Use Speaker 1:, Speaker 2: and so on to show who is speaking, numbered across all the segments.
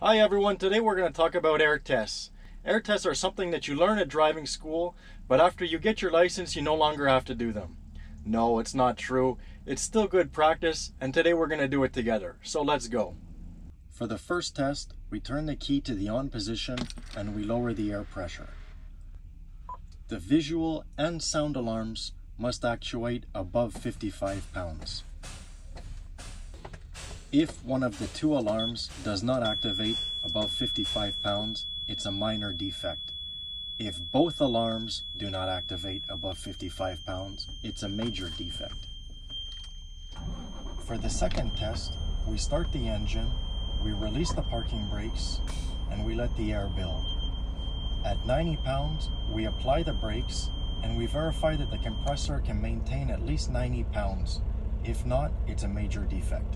Speaker 1: Hi everyone, today we're going to talk about air tests. Air tests are something that you learn at driving school, but after you get your license you no longer have to do them. No, it's not true. It's still good practice, and today we're going to do it together. So let's go. For the first test, we turn the key to the on position and we lower the air pressure. The visual and sound alarms must actuate above 55 pounds. If one of the two alarms does not activate above 55 pounds, it's a minor defect. If both alarms do not activate above 55 pounds, it's a major defect. For the second test, we start the engine, we release the parking brakes, and we let the air build. At 90 pounds, we apply the brakes and we verify that the compressor can maintain at least 90 pounds. If not, it's a major defect.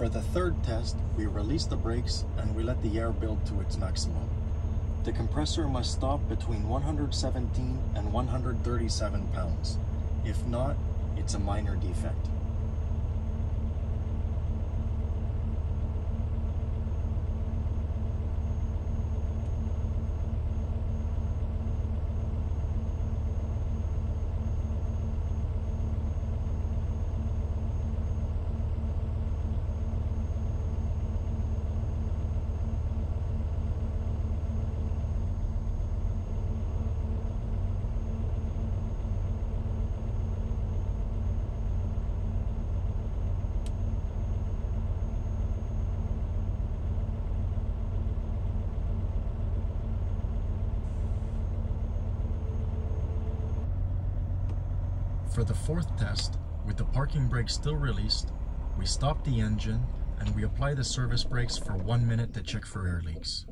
Speaker 1: For the third test, we release the brakes and we let the air build to its maximum. The compressor must stop between 117 and 137 pounds. If not, it's a minor defect. For the fourth test, with the parking brake still released, we stop the engine and we apply the service brakes for one minute to check for air leaks.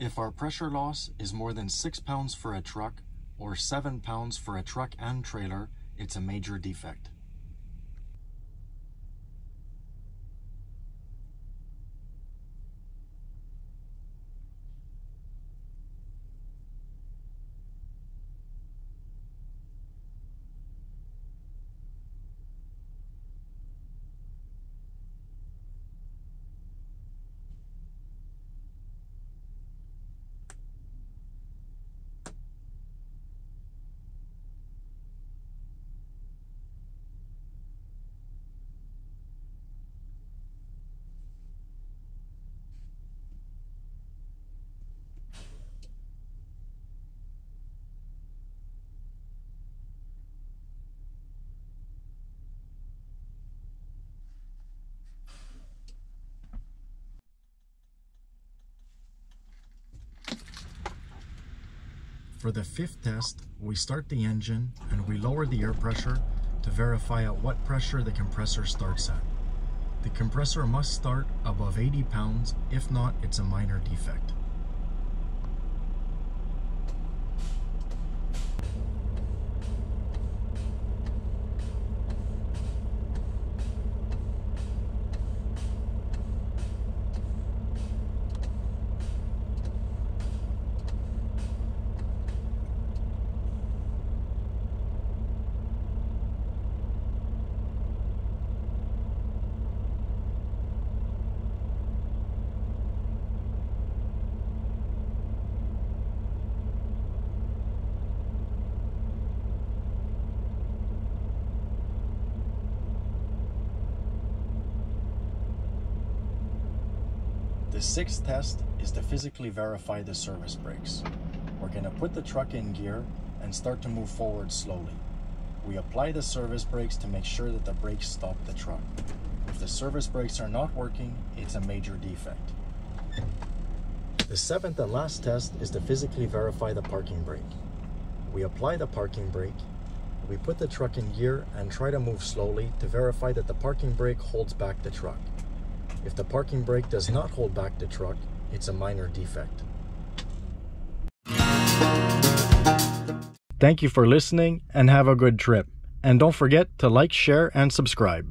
Speaker 1: If our pressure loss is more than 6 pounds for a truck or 7 pounds for a truck and trailer, it's a major defect. For the fifth test, we start the engine and we lower the air pressure to verify at what pressure the compressor starts at. The compressor must start above 80 pounds, if not, it's a minor defect. Sixth test is to physically verify the service brakes. We're going to put the truck in gear and start to move forward slowly. We apply the service brakes to make sure that the brakes stop the truck. If the service brakes are not working, it's a major defect. The seventh and last test is to physically verify the parking brake. We apply the parking brake, we put the truck in gear and try to move slowly to verify that the parking brake holds back the truck. If the parking brake does not hold back the truck, it's a minor defect. Thank you for listening and have a good trip. And don't forget to like, share, and subscribe.